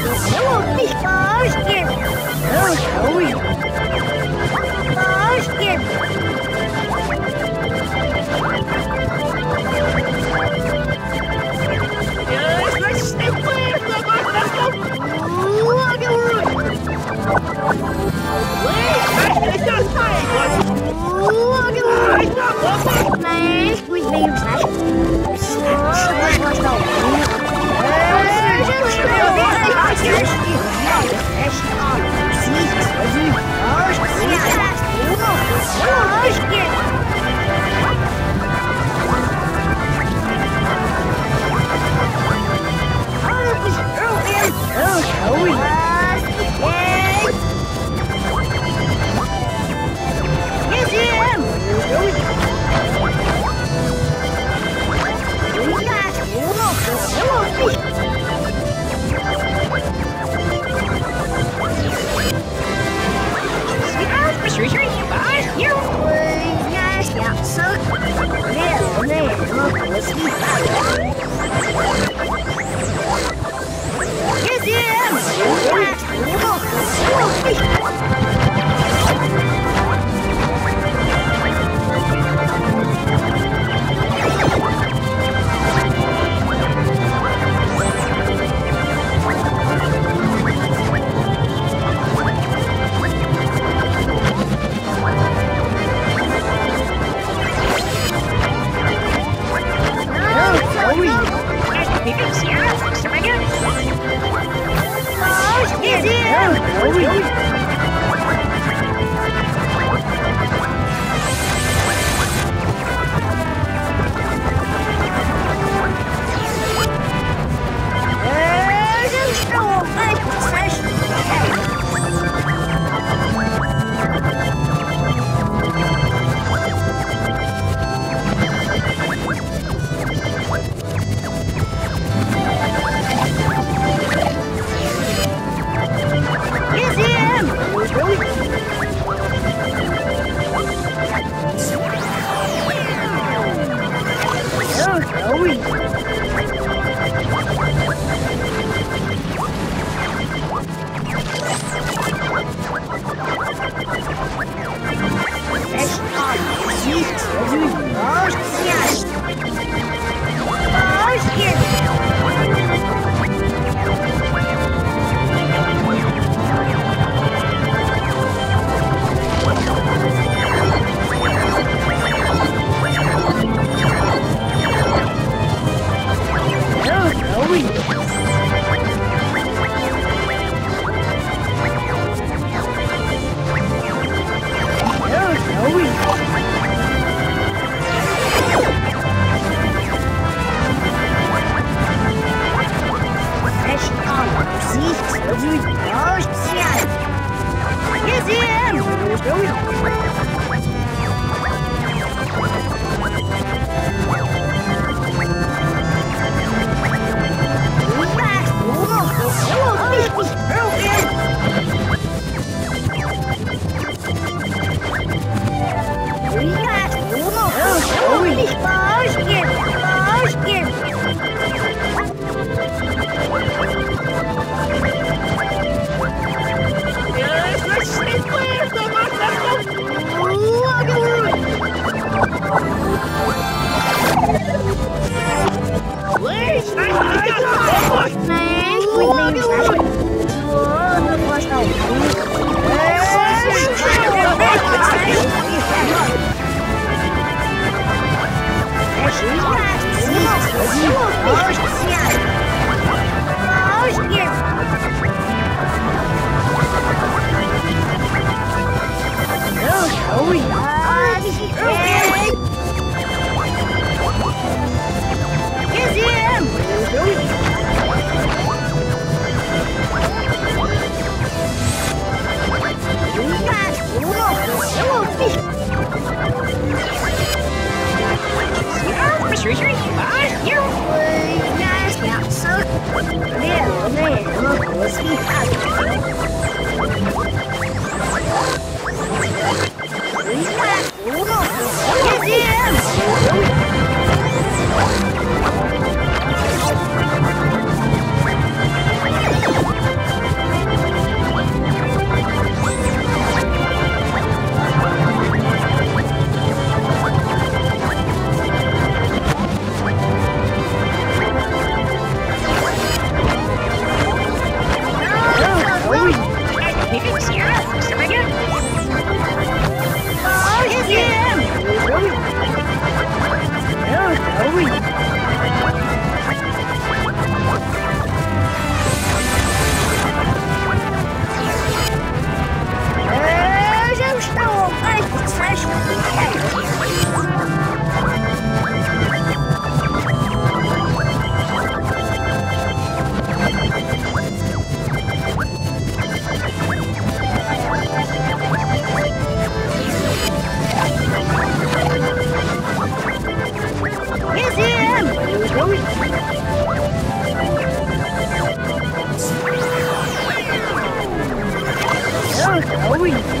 Hello, Mr. Austin. Oh, Joey. Oh, yeah. 对。Ой.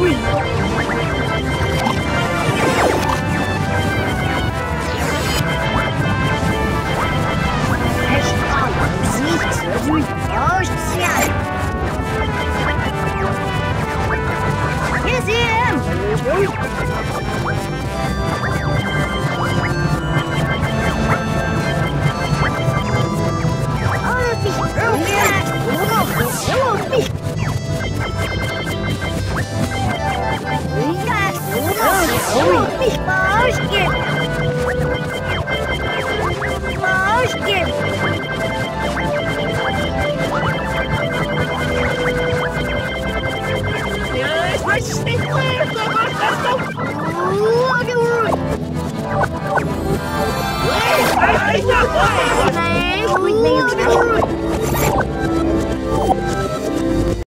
oui Już chciałem! Jest jem!